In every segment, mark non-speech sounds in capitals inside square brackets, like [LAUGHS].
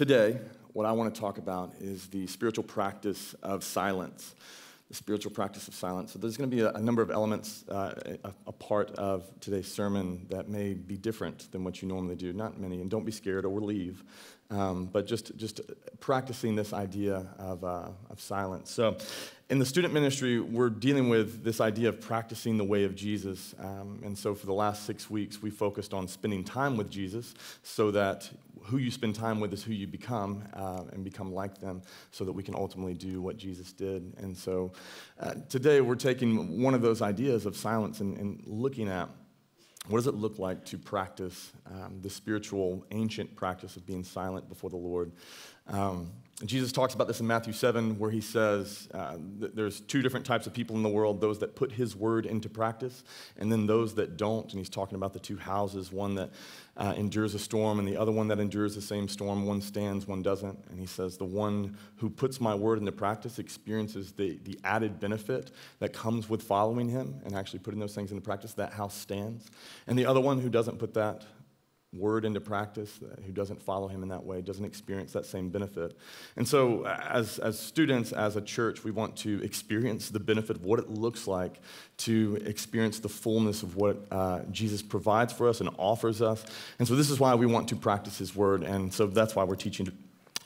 Today, what I want to talk about is the spiritual practice of silence. The spiritual practice of silence. So, there's going to be a, a number of elements, uh, a, a, part of today's sermon that may be different than what you normally do. Not many, and don't be scared or leave, um, but just, just practicing this idea of, uh, of silence. So, in the student ministry, we're dealing with this idea of practicing the way of Jesus. Um, and so, for the last six weeks, we focused on spending time with Jesus so that who you spend time with is who you become uh, and become like them so that we can ultimately do what Jesus did. And so, uh, today, we're taking one of those ideas of silence and, and looking at what does it look like to practice um, the spiritual, ancient practice of being silent before the Lord? Um, Jesus talks about this in Matthew 7, where he says uh, there's two different types of people in the world those that put his word into practice, and then those that don't. And he's talking about the two houses one that uh, endures a storm, and the other one that endures the same storm. One stands, one doesn't. And he says, The one who puts my word into practice experiences the, the added benefit that comes with following him and actually putting those things into practice. That house stands. And the other one who doesn't put that word into practice, who doesn't follow him in that way, doesn't experience that same benefit. And so, as, as students, as a church, we want to experience the benefit of what it looks like to experience the fullness of what uh, Jesus provides for us and offers us. And so, this is why we want to practice his word. And so, that's why we're teaching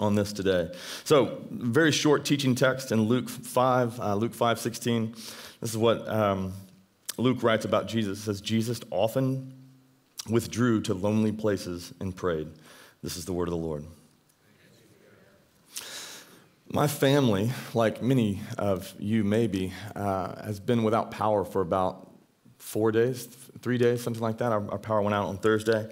on this today. So, very short teaching text in Luke 5, uh, Luke 5 16. This is what um, Luke writes about Jesus. It says, Jesus often withdrew to lonely places and prayed. This is the word of the Lord. My family, like many of you maybe, uh, has been without power for about four days, three days, something like that. Our, our power went out on Thursday.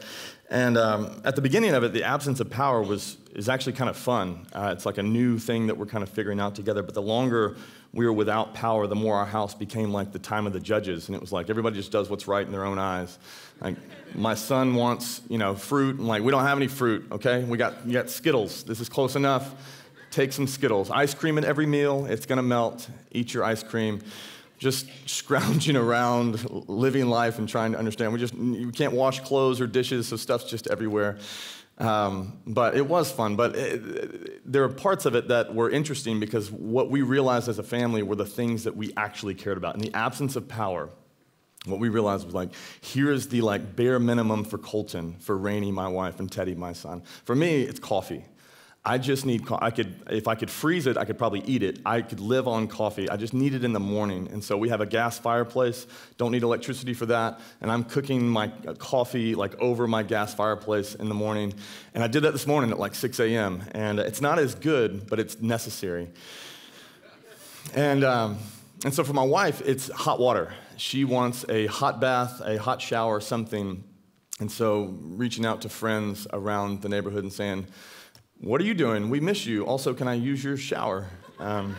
And um, at the beginning of it, the absence of power was, is actually kind of fun. Uh, it's like a new thing that we're kind of figuring out together. But the longer we were without power, the more our house became like the time of the judges. And it was like everybody just does what's right in their own eyes. Like, my son wants, you know, fruit. and like, we don't have any fruit, okay? We got, we got Skittles. This is close enough. Take some Skittles. Ice cream at every meal. It's going to melt. Eat your ice cream. Just scrounging around, living life and trying to understand. We just, we can't wash clothes or dishes, so stuff's just everywhere. Um, but it was fun. But it, there are parts of it that were interesting because what we realized as a family were the things that we actually cared about. In the absence of power, what we realized was like, here is the like bare minimum for Coleton, for Rainey, my wife, and Teddy, my son. For me, it's coffee. I just need, co- I could, if I could freeze it, I could probably eat it. I could live on coffee. I just need it in the morning. And so we have a gas fireplace, don't need electricity for that. And I'm cooking my uh, coffee like over my gas fireplace in the morning. And I did that this morning at like 6 a.m. And it's not as good, but it's necessary. And, um, and so for my wife, it's hot water. She wants a hot bath, a hot shower, something. And so reaching out to friends around the neighborhood and saying, What are you doing? We miss you. Also, can I use your shower? Um,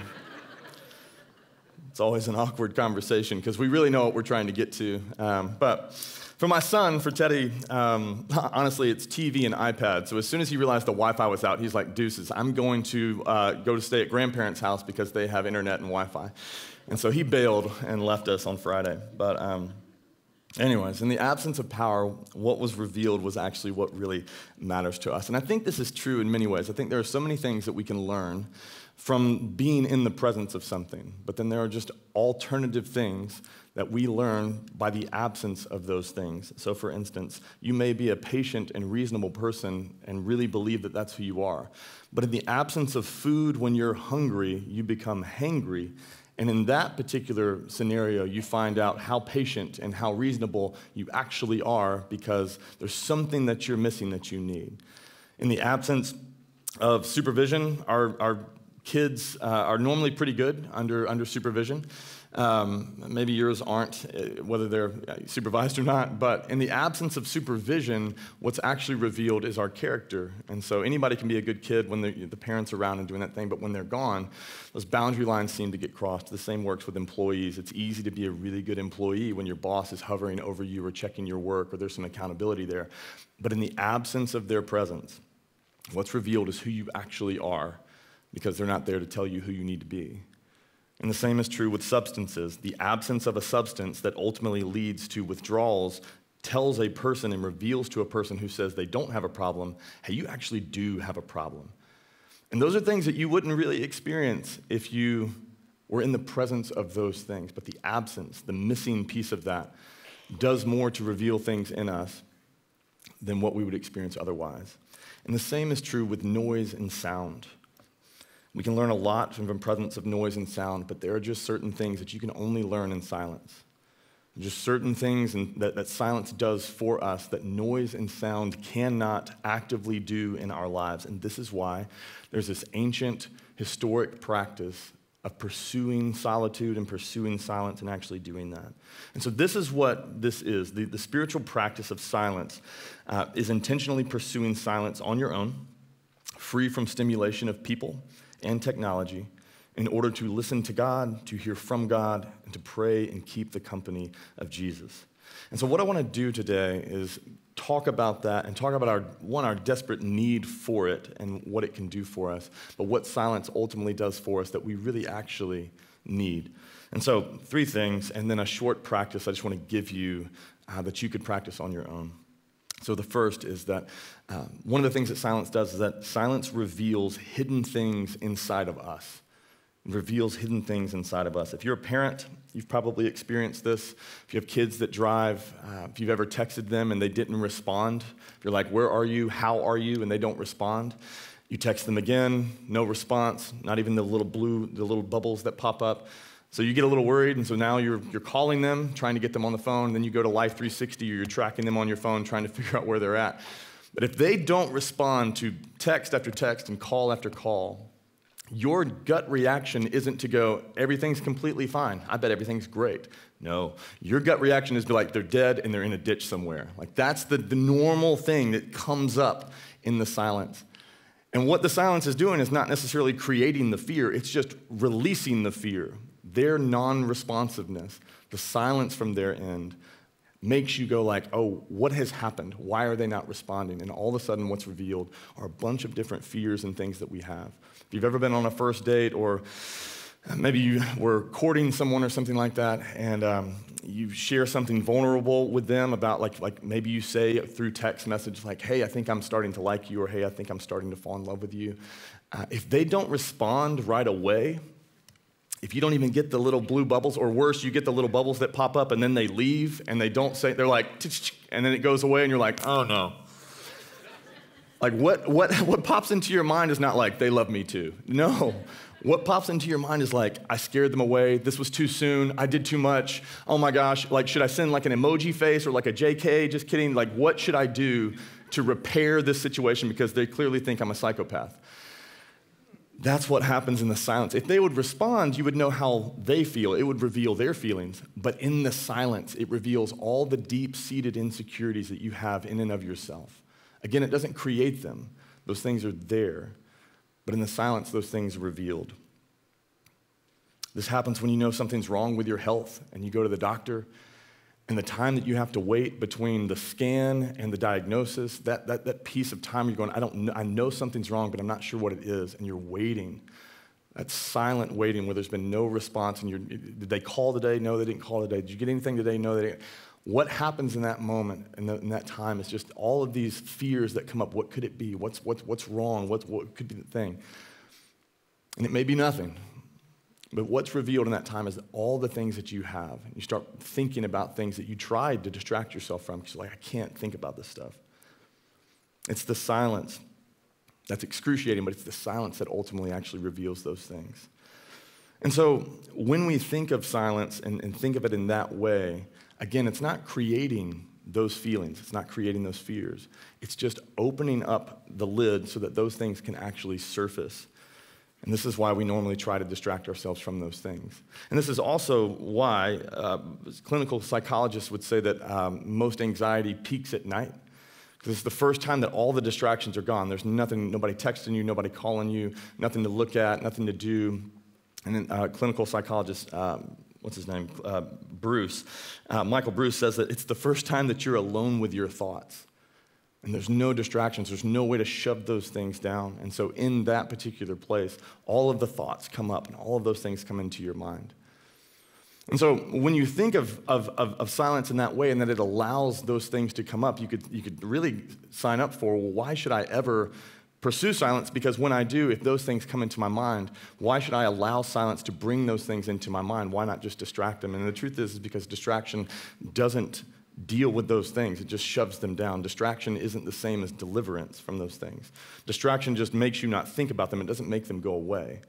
it's always an awkward conversation because we really know what we're trying to get to. Um, but for my son, for Teddy, um, [LAUGHS] honestly, it's TV and iPad. So as soon as he realized the Wi Fi was out, he's like, deuces, I'm going to uh, go to stay at grandparents' house because they have internet and Wi Fi. And so he bailed and left us on Friday. But, um, anyways, in the absence of power, what was revealed was actually what really matters to us. And I think this is true in many ways. I think there are so many things that we can learn from being in the presence of something, but then there are just alternative things that we learn by the absence of those things. So, for instance, you may be a patient and reasonable person and really believe that that's who you are. But in the absence of food when you're hungry, you become hangry and in that particular scenario, you find out how patient and how reasonable you actually are because there's something that you're missing that you need. In the absence of supervision, our, our kids uh, are normally pretty good under, under supervision. Um, maybe yours aren't, uh, whether they're uh, supervised or not, but in the absence of supervision, what's actually revealed is our character. And so anybody can be a good kid when the parents are around and doing that thing, but when they're gone, those boundary lines seem to get crossed. The same works with employees. It's easy to be a really good employee when your boss is hovering over you or checking your work or there's some accountability there. But in the absence of their presence, what's revealed is who you actually are because they're not there to tell you who you need to be. And the same is true with substances. The absence of a substance that ultimately leads to withdrawals tells a person and reveals to a person who says they don't have a problem, hey, you actually do have a problem. And those are things that you wouldn't really experience if you were in the presence of those things. But the absence, the missing piece of that, does more to reveal things in us than what we would experience otherwise. And the same is true with noise and sound. We can learn a lot from the presence of noise and sound, but there are just certain things that you can only learn in silence. Just certain things that, that silence does for us that noise and sound cannot actively do in our lives. And this is why there's this ancient, historic practice of pursuing solitude and pursuing silence and actually doing that. And so, this is what this is the, the spiritual practice of silence uh, is intentionally pursuing silence on your own, free from stimulation of people and technology, in order to listen to God, to hear from God, and to pray and keep the company of Jesus. And so, what I want to do today is talk about that and talk about our one our desperate need for it and what it can do for us but what silence ultimately does for us that we really actually need and so three things and then a short practice i just want to give you uh, that you could practice on your own so the first is that uh, one of the things that silence does is that silence reveals hidden things inside of us reveals hidden things inside of us. If you're a parent, you've probably experienced this. If you have kids that drive, uh, if you've ever texted them and they didn't respond, if you're like, Where are you? How are you? and they don't respond, you text them again, no response, not even the little blue, the little bubbles that pop up. So you get a little worried, and so now you're, you're calling them, trying to get them on the phone, then you go to Life 360 or you're tracking them on your phone, trying to [LAUGHS] figure out where they're at. But if they don't respond to text after text and call after call, your gut reaction isn't to go, everything's completely fine. I bet everything's great. No, your gut reaction is to be like, they're dead and they're in a ditch somewhere. Like, that's the, the normal thing that comes up in the silence. And what the silence is doing is not necessarily creating the fear, it's just releasing the fear. Their non responsiveness, the silence from their end, makes you go like, oh, what has happened? Why are they not responding? And all of a sudden, what's revealed are a bunch of different fears and things that we have. If you've ever been on a first date or maybe you were courting someone or something like that, and um, you share something vulnerable with them about like, like maybe you say through text message like, hey, I think I'm starting to like you, or hey, I think I'm starting to fall in love with you. Uh, if they don't respond right away, if you don't even get the little blue bubbles, or worse, you get the little bubbles that pop up and then they leave and they don't say, they're like, and then it goes away and you're like, oh no. Like what, what, [LAUGHS] what pops into your mind is not like, they love me too. No. What pops into your mind is like, I scared them away. This was too soon. I did too much. Oh my gosh. Like, should I send like an emoji face or like a JK? Just kidding. Like, what should I do to repair this situation because they clearly think I'm a psychopath? That's what happens in the silence. If they would respond, you would know how they feel. It would reveal their feelings. But in the silence, it reveals all the deep seated insecurities that you have in and of yourself. Again, it doesn't create them, those things are there. But in the silence, those things are revealed. This happens when you know something's wrong with your health and you go to the doctor and the time that you have to wait between the scan and the diagnosis, that, that, that piece of time you're going, I, don't know, I know something's wrong, but I'm not sure what it is, and you're waiting. That silent waiting where there's been no response, and you're, did they call today? No, they didn't call today. Did you get anything today? No, they didn't. What happens in that moment, in, the, in that time, is just all of these fears that come up. What could it be? What's, what's, what's wrong? What's, what could be the thing? And it may be nothing. But what's revealed in that time is all the things that you have. You start thinking about things that you tried to distract yourself from because you're like, I can't think about this stuff. It's the silence that's excruciating, but it's the silence that ultimately actually reveals those things. And so when we think of silence and, and think of it in that way, again, it's not creating those feelings, it's not creating those fears. It's just opening up the lid so that those things can actually surface and this is why we normally try to distract ourselves from those things. And this is also why uh, clinical psychologists would say that um, most anxiety peaks at night. Because it's the first time that all the distractions are gone. There's nothing, nobody texting you, nobody calling you, nothing to look at, nothing to do. And then uh, clinical psychologist, um, what's his name? Uh, Breus, uh, Michael Breus says that it's the first time that you're alone with your thoughts. And there's no distractions, there's no way to shove those things down. And so, in that particular place, all of the thoughts come up and all of those things come into your mind. And so when you think of, of, of, of, silence in that way and that it allows those things to come up, you could, you could really sign up for, well, why should I ever pursue silence? Because when I do, if those things come into my mind, why should I allow silence to bring those things into my mind? Why not just distract them? And the truth is, is because distraction doesn't deal with those things. It just shoves them down. Distraction isn't the same as deliverance from those things. Distraction just makes you not think about them, it doesn't make them go away.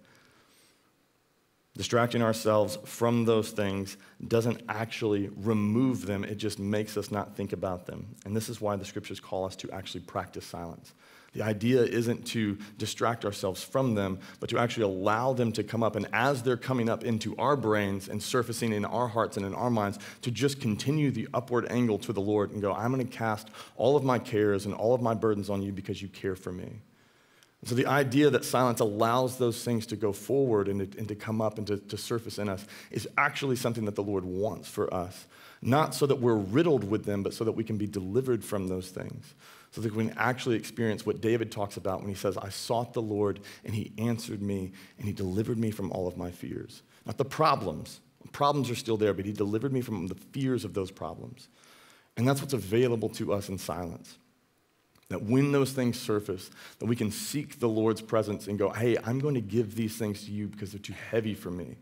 Distracting ourselves from those things doesn't actually remove them, it just makes us not think about them. And this is why the scriptures call us to actually practice silence. The idea isn't to distract ourselves from them, but to actually allow them to come up. And as they're coming up into our brains and surfacing in our hearts and in our minds, to just continue the upward angle to the Lord and go, I'm going to cast all of my cares and all of my burdens on you because you care for me. So, the idea that silence allows those things to go forward and to, and to come up and to, to surface in us is actually something that the Lord wants for us. Not so that we're riddled with them, but so that we can be delivered from those things. So that we can actually experience what David talks about when he says, I sought the Lord and he answered me and he delivered me from all of my fears. Not the problems. Problems are still there, but he delivered me from the fears of those problems. And that's what's available to us in silence. That when those things surface, that we can seek the Lord's presence and go, hey, I'm going to give these things to you because they're too heavy for me.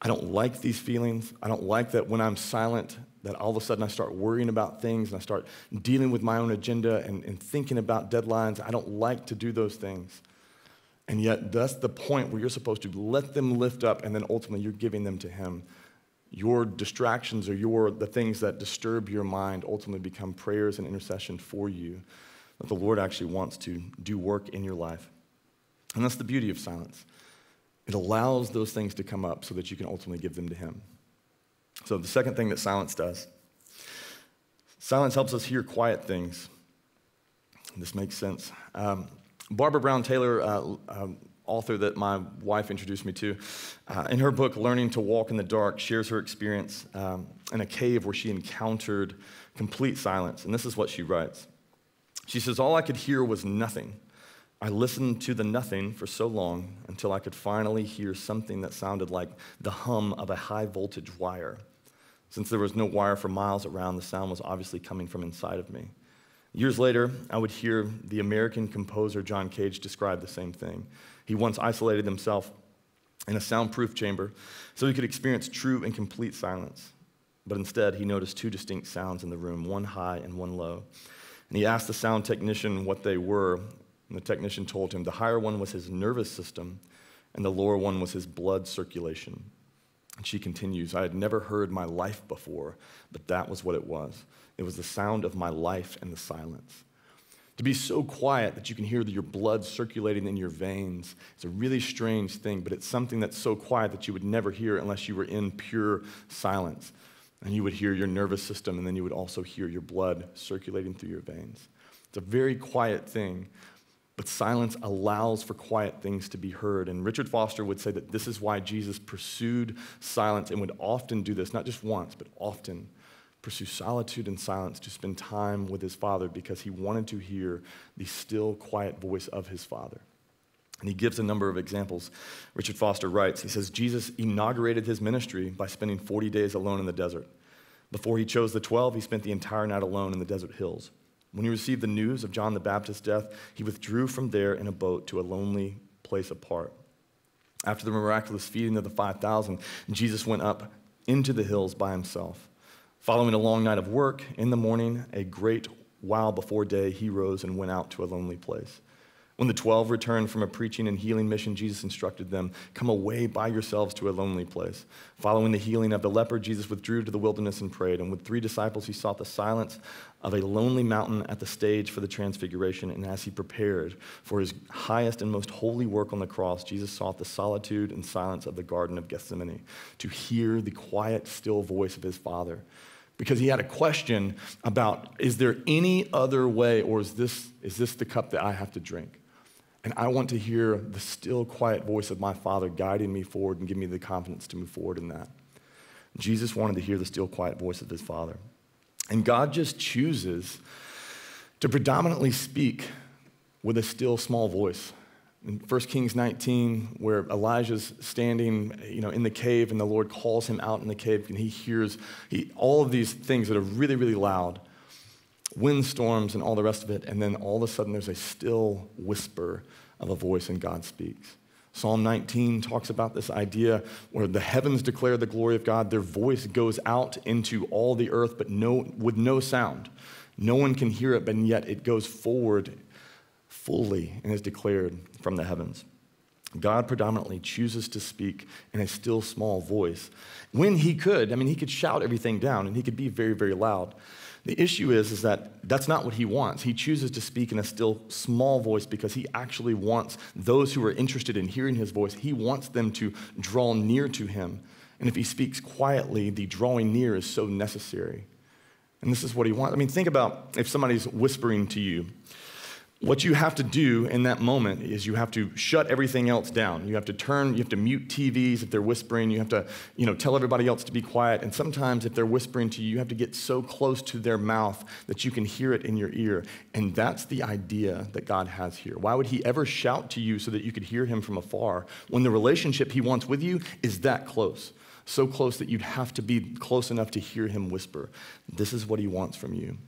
I don't like these feelings. I don't like that when I'm silent, that all of a sudden I start worrying about things and I start dealing with my own agenda and, and thinking about deadlines. I don't like to do those things. And yet, that's the point where you're supposed to let them lift up and then ultimately you're giving them to Him your distractions or your, the things that disturb your mind ultimately become prayers and intercession for you. That the Lord actually wants to do work in your life. And that's the beauty of silence. It allows those things to come up so that you can ultimately give them to Him. So, the second thing that silence does silence helps us hear quiet things. This makes sense. Um, Barbara Brown Taylor uh, um, author that my wife introduced me to. Uh, in her book, Learning to Walk in the Dark, shares her experience um, in a cave where she encountered complete silence. And this is what she writes She says, All I could hear was nothing. I listened to the nothing for so long until I could finally hear something that sounded like the hum of a high voltage wire. Since there was no wire for miles around, the sound was obviously coming from inside of me. Years later, I would hear the American composer John Cage describe the same thing. He once isolated himself in a soundproof chamber so he could experience true and complete silence. But instead, he noticed two distinct sounds in the room, one high and one low. And he asked the sound technician what they were, and the technician told him the higher one was his nervous system, and the lower one was his blood circulation. And she continues, I had never heard my life before, but that was what it was. It was the sound of my life and the silence. To be so quiet that you can hear your blood circulating in your veins. It's a really strange thing, but it's something that's so quiet that you would never hear unless you were in pure silence. And you would hear your nervous system, and then you would also hear your blood circulating through your veins. It's a very quiet thing, but silence allows for quiet things to be heard. And Richard Foster would say that this is why Jesus pursued silence and would often do this, not just once, but often pursue solitude and silence to spend time with his father because he wanted to hear the still, quiet voice of his father. And he gives a number of examples. Richard Foster writes, he says, Jesus inaugurated his ministry by spending 40 days alone in the desert. Before he chose the 12, he spent the entire night alone in the desert hills. When he received the news of John the Baptist's death, he withdrew from there in a boat to a lonely place apart. After the miraculous feeding of the 5,000, Jesus went up into the hills by himself. Following a long night of work, in the morning, a great while before day, he rose and went out to a lonely place. When the twelve returned from a preaching and healing mission, Jesus instructed them Come away by yourselves to a lonely place. Following the healing of the leper, Jesus withdrew to the wilderness and prayed. And with three disciples, he sought the silence of a lonely mountain at the stage for the transfiguration. And as he prepared for his highest and most holy work on the cross, Jesus sought the solitude and silence of the Garden of Gethsemane to hear the quiet, still voice of his Father because he had a question about is there any other way or is this, is this the cup that I have to drink? And I want to hear the still quiet voice of my Father guiding me forward and giving me the confidence to move forward in that. Jesus wanted to hear the still quiet voice of his Father. And God just chooses to predominantly speak with a still small voice. In 1 Kings 19, where Elijah's standing you know, in the cave and the Lord calls him out in the cave and he hears he, all of these things that are really, really loud windstorms and all the rest of it. And then all of a sudden there's a still whisper of a voice and God speaks. Psalm 19 talks about this idea where the heavens declare the glory of God. Their voice goes out into all the earth, but no, with no sound. No one can hear it, but yet it goes forward fully and is declared from the heavens. God predominantly chooses to speak in a still small voice. When he could, I mean, he could shout everything down and he could be very, very loud. The issue is, is that that's not what he wants. He chooses to speak in a still small voice because he actually wants those who are interested in hearing his voice, he wants them to draw near to him. And if he speaks quietly, the drawing near is so necessary. And this is what he wants. I mean, think about if somebody's whispering to you what you have to do in that moment is you have to shut everything else down. You have to turn, you have to mute TVs if they're whispering. You have to, you know, tell everybody else to be quiet. And sometimes if they're whispering to you, you have to get so close to their mouth that you can hear it in your ear. And that's the idea that God has here. Why would he ever shout to you so that you could hear him from afar when the relationship he wants with you is that close? So close that you'd have to be close enough to hear him whisper. This is what he wants from you.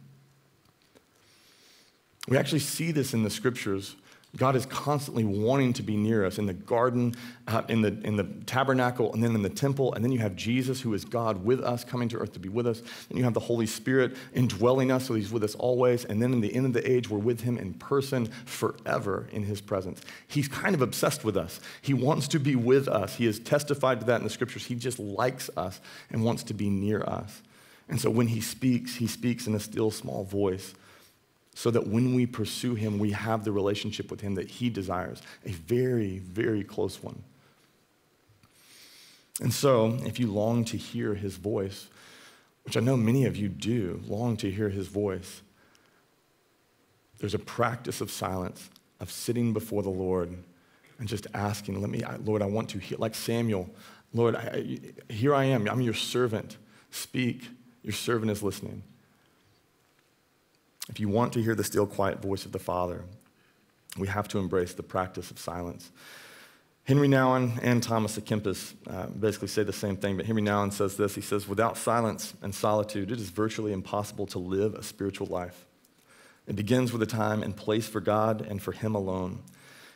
We actually see this in the scriptures. God is constantly wanting to be near us in the garden, uh, in, the, in the tabernacle, and then in the temple. And then you have Jesus, who is God with us, coming to earth to be with us. And you have the Holy Spirit indwelling us, so he's with us always. And then in the end of the age, we're with him in person forever in his presence. He's kind of obsessed with us. He wants to be with us. He has testified to that in the scriptures. He just likes us and wants to be near us. And so when he speaks, he speaks in a still small voice so that when we pursue Him, we have the relationship with Him that He desires, a very, very close one. And so, if you long to hear His voice, which I know many of you do, long to hear His voice, there's a practice of silence, of sitting before the Lord and just asking, Let me, Lord, I want to hear, like Samuel, Lord, I, here I am, I'm your servant. Speak, your servant is listening if you want to hear the still quiet voice of the Father, we have to embrace the practice of silence. Henry Nouwen and Thomas à Kempis uh, basically say the same thing, but Henry Nouwen says this. He says, Without silence and solitude, it is virtually impossible to live a spiritual life. It begins with a time and place for God and for Him alone.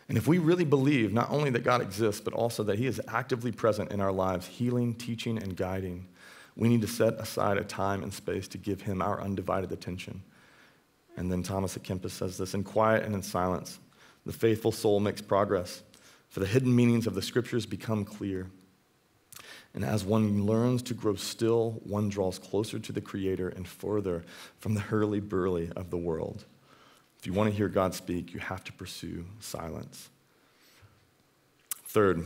And if we really believe not only that God exists, but also that He is actively present in our lives, healing, teaching, and guiding, we need to set aside a time and space to give Him our undivided attention. And then Thomas à Kempis says this In quiet and in silence, the faithful soul makes progress, for the hidden meanings of the scriptures become clear. And as one learns to grow still, one draws closer to the Creator and further from the hurly burly of the world. If you want to hear God speak, you have to pursue silence. Third,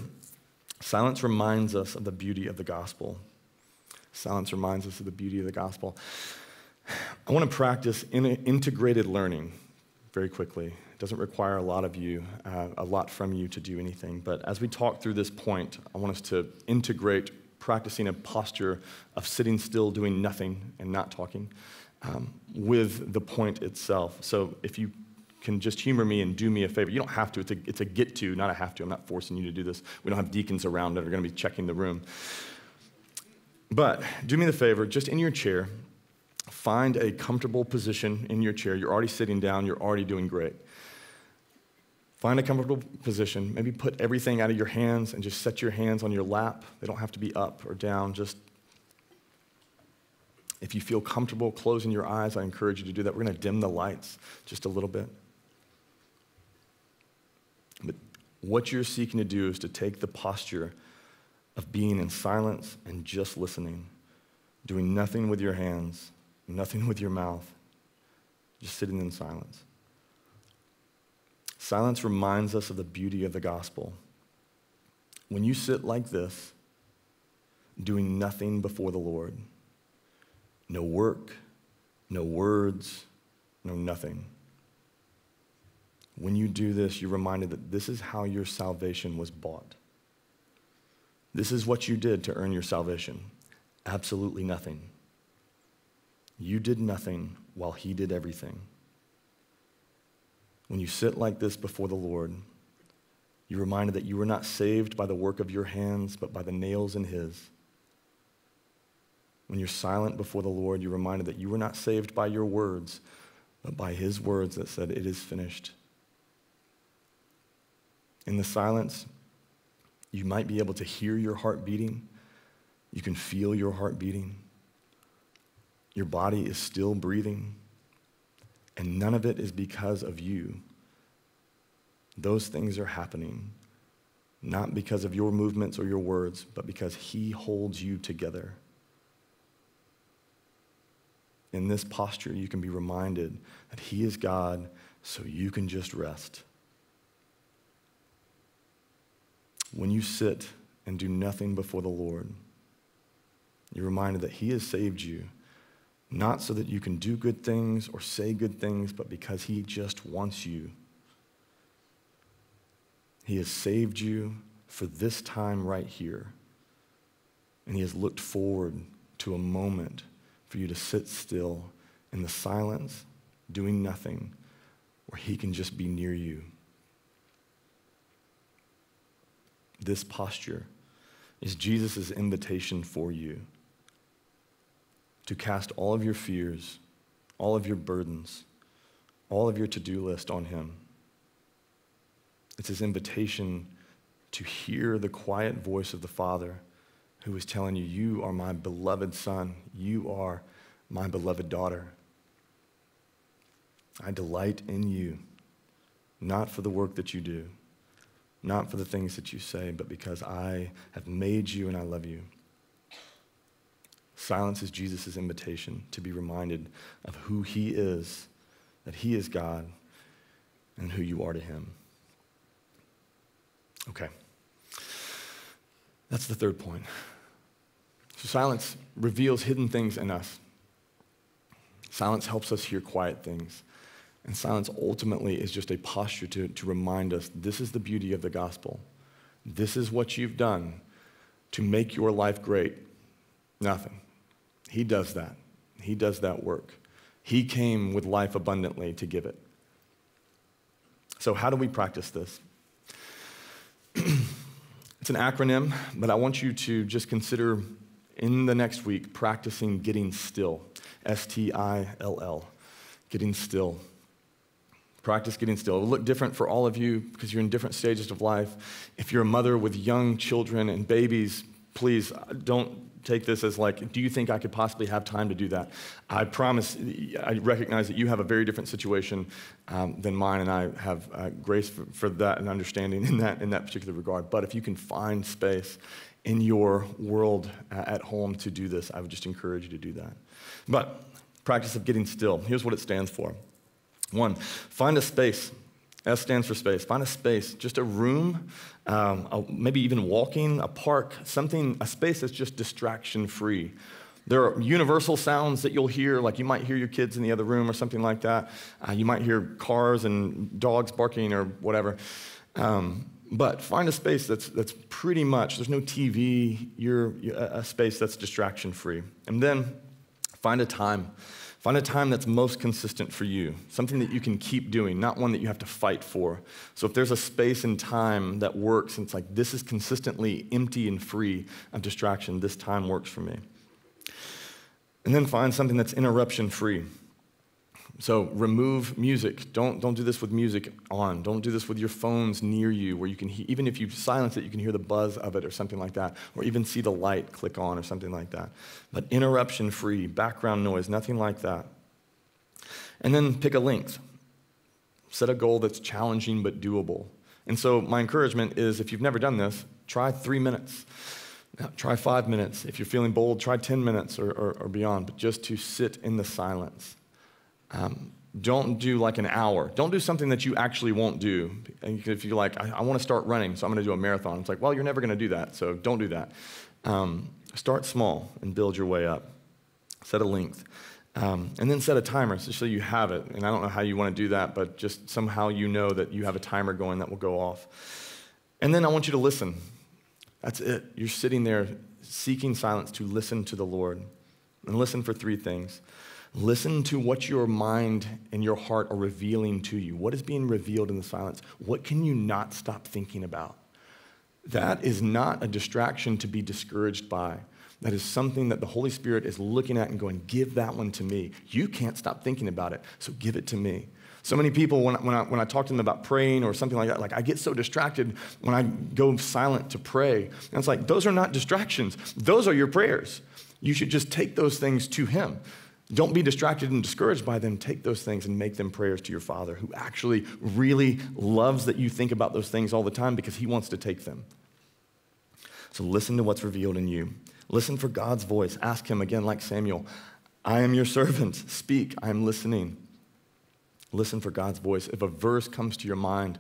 silence reminds us of the beauty of the gospel. Silence reminds us of the beauty of the gospel. I want to practice in integrated learning very quickly. It doesn't require a lot of you, uh, a lot from you to do anything. But as we talk through this point, I want us to integrate practicing a posture of sitting still, doing nothing, and not talking um, with the point itself. So if you can just humor me and do me a favor. You don't have to. It's a, it's a get to, not a have to. I'm not forcing you to do this. We don't have deacons around that are going to be checking the room. But do me the favor, just in your chair, Find a comfortable position in your chair. You're already sitting down, you're already doing great. Find a comfortable position. Maybe put everything out of your hands and just set your hands on your lap. They don't have to be up or down. Just if you feel comfortable closing your eyes, I encourage you to do that. We're going to dim the lights just a little bit. But what you're seeking to do is to take the posture of being in silence and just listening, doing nothing with your hands, nothing with your mouth, just sitting in silence. Silence reminds us of the beauty of the gospel. When you sit like this, doing nothing before the Lord, no work, no words, no nothing. When you do this, you're reminded that this is how your salvation was bought. This is what you did to earn your salvation absolutely nothing. You did nothing while he did everything. When you sit like this before the Lord, You're reminded that you were not saved by the work of your hands, but by the nails in His. When you're silent before the Lord, you're reminded that you were not saved by your words, but by His words that said, It is finished. In the silence, you might be able to hear your heart beating. You can feel your heart beating. Your body is still breathing. And none of it is because of you. Those things are happening not because of your movements or your words, but because He holds you together. In this posture, you can be reminded that He is God, so you can just rest. When you sit and do nothing before the Lord, you're reminded that He has saved you, not so that you can do good things or say good things, but because He just wants you. He has saved you for this time right here. And He has looked forward to a moment for you to sit still in the silence, doing nothing, where He can just be near you. This posture is Jesus' invitation for you to cast all of your fears, all of your burdens, all of your to do list on Him. It's His invitation to hear the quiet voice of the Father who is telling you, You are my beloved Son, you are my beloved daughter. I delight in you, not for the work that you do not for the things that you say, but because I have made you and I love you. Silence is Jesus' invitation to be reminded of who he is, that he is God, and who you are to him. Okay. That's the third point. So, silence reveals hidden things in us. Silence helps us hear quiet things. And silence ultimately is just a posture to, to remind us this is the beauty of the gospel. This is what you've done to make your life great. Nothing. He does that. He does that work. He came with life abundantly to give it. So, how do we practice this? [CLEARS THROAT] it's an acronym, but I want you to just consider in the next week practicing getting still. S T I L L. Getting still. Practice getting still. It'll look different for all of you because you're in different stages of life. If you're a mother with young children and babies, please don't take this as like, do you think I could possibly have time to do that? I promise, I recognize that you have a very different situation um, than mine, and I have uh, grace for, for, that and understanding in that, in that particular regard. But if you can find space in your world uh, at home to do this, I would just encourage you to do that. But practice of getting still, here's what it stands for one, find a space. S stands for space. Find a space, just a room, um, a, maybe even walking, a park, something, a space that's just distraction free. There are universal sounds that you'll hear, like you might hear your kids in the other room or something like that. Uh, you might hear cars and dogs barking or whatever. Um, but find a space that's, that's pretty much, there's no TV, you're, you're a space that's distraction free. And then find a time Find a time that's most consistent for you, something that you can keep doing, not one that you have to fight for. So if there's a space and time that works, and it's like, this is consistently empty and free of distraction, this time works for me. And then find something that's interruption free. So remove music. Don't, don't do this with music on. Don't do this with your phones near you where you can, he- even if you silence it, you can hear the buzz of it or something like that, or even see the light click on or something like that. But interruption free, background noise, nothing like that. And then pick a length. Set a goal that's challenging but doable. And so my encouragement is if you've never done this, try three minutes. Now, try five minutes. If you're feeling bold, try 10 minutes or, or, or beyond, but just to sit in the silence um, don't do like an hour. Don't do something that you actually won't do. And If you're like, I, I want to start running, so I'm going to do a marathon. It's like, well, you're never going to do that, so don't do that. Um, start small and build your way up. Set a length. Um, and then set a timer so you have it. And I don't know how you want to do that, but just somehow you know that you have a timer going that will go off. And then I want you to listen. That's it. You're sitting there seeking silence to listen to the Lord. And listen for three things. Listen to what your mind and your heart are revealing to you. What is being revealed in the silence? What can you not stop thinking about? That is not a distraction to be discouraged by. That is something that the Holy Spirit is looking at and going, Give that one to me. You can't stop thinking about it, so give it to me. So many people, when, when, I, when I talk to them about praying or something like that, like I get so distracted when I go silent to pray. And it's like, those are not distractions, those are your prayers. You should just take those things to Him. Don't be distracted and discouraged by them. Take those things and make them prayers to your Father, who actually really loves that you think about those things all the time because He wants to take them. So listen to what's revealed in you. Listen for God's voice. Ask Him again, like Samuel I am your servant. Speak. I am listening. Listen for God's voice. If a verse comes to your mind,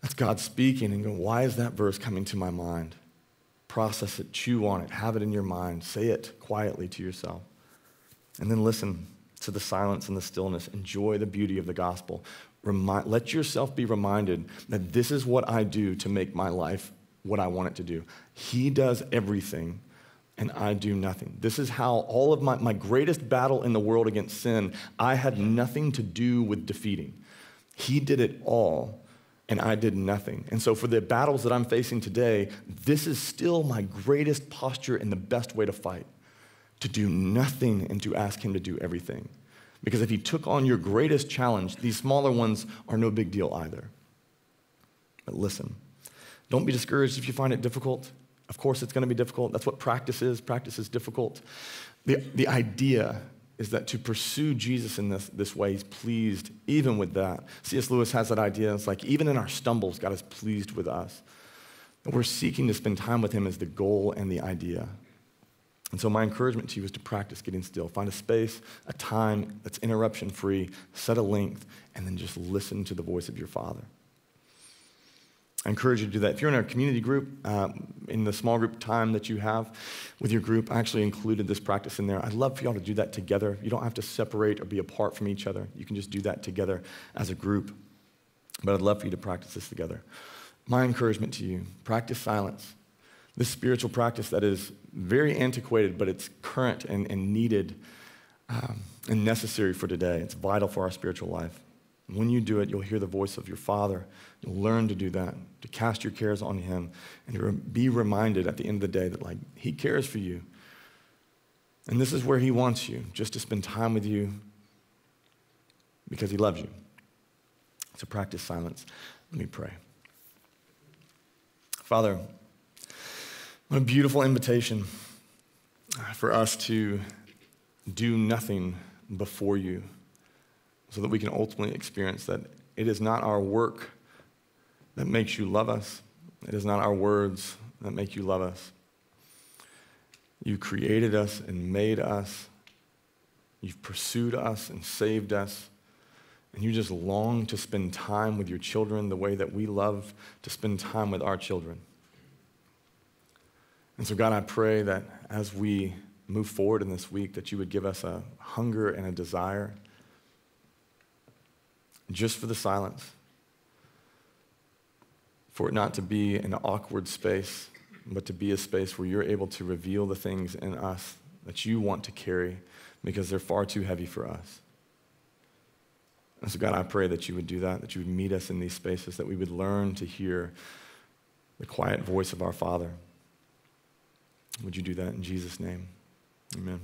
that's God speaking, and go, why is that verse coming to my mind? Process it, chew on it, have it in your mind, say it quietly to yourself. And then listen to the silence and the stillness. Enjoy the beauty of the gospel. Remind, let yourself be reminded that this is what I do to make my life what I want it to do. He does everything and I do nothing. This is how all of my, my greatest battle in the world against sin, I had nothing to do with defeating. He did it all, and I did nothing. And so, for the battles that I'm facing today, this is still my greatest posture and the best way to fight to do nothing and to ask Him to do everything. Because if He took on your greatest challenge, these smaller ones are no big deal either. But listen, don't be discouraged if you find it difficult. Of course, it's going to be difficult. That's what practice is. Practice is difficult. The, the idea is that to pursue Jesus in this, this way, he's pleased even with that. C.S. Lewis has that idea. It's like even in our stumbles, God is pleased with us. We're seeking to spend time with him as the goal and the idea. And so, my encouragement to you is to practice getting still. Find a space, a time that's interruption free, set a length, and then just listen to the voice of your Father. I encourage you to do that. If you're in a community group, um, in the small group time that you have with your group, I actually included this practice in there. I'd love for y'all to do that together. You don't have to separate or be apart from each other. You can just do that together as a group. But I'd love for you to practice this together. My encouragement to you practice silence. This spiritual practice that is very antiquated, but it's current and, and needed um, and necessary for today. It's vital for our spiritual life. When you do it, you'll hear the voice of your Father. You'll learn to do that, to cast your cares on Him, and to be reminded at the end of the day that, like, He cares for you. And this is where He wants you, just to spend time with you because He loves you. So practice silence. Let me pray. Father, what a beautiful invitation uh, for us to do nothing before you so that we can ultimately experience that it is not our work that makes you love us, it is not our words that make you love us. You created us and made us. You've pursued us and saved us. And you just long to spend time with your children the way that we love to spend time with our children. And so, God, I pray that as we move forward in this week, that you would give us a hunger and a desire just for the silence. For it not to be an awkward space, but to be a space where you're able to reveal the things in us that you want to carry because they're far too heavy for us. And so, God, I pray that you would do that, that you would meet us in these spaces, that we would learn to hear the quiet voice of our Father. Would you do that in Jesus' name? Amen.